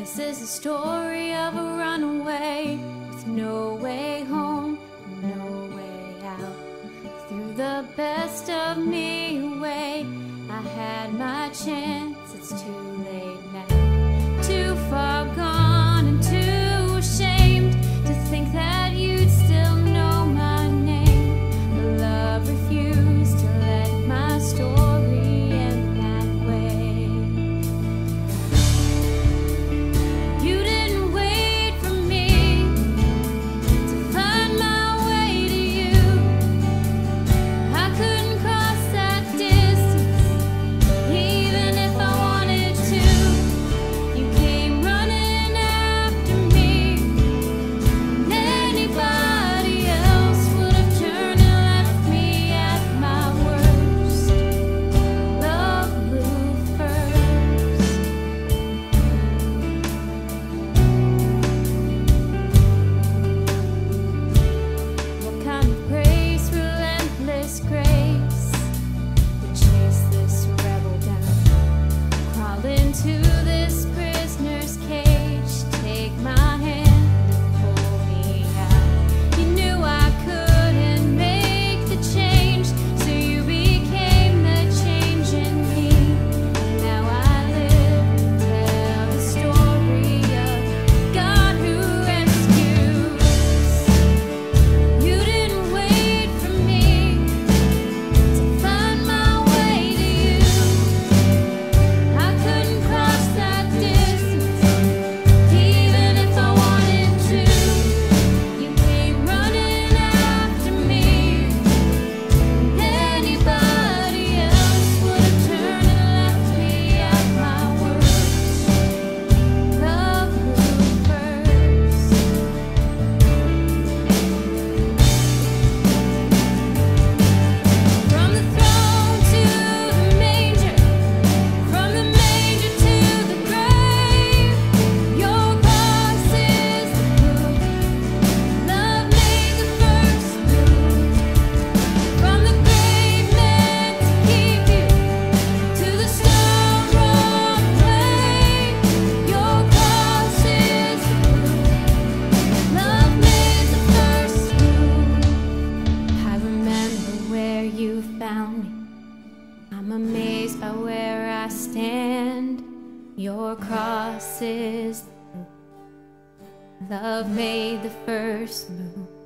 This is the story of a runaway with no way home, no way out. Threw the best of me away. I had my chance. have found me. I'm amazed by where I stand. Your cross is love made the first move.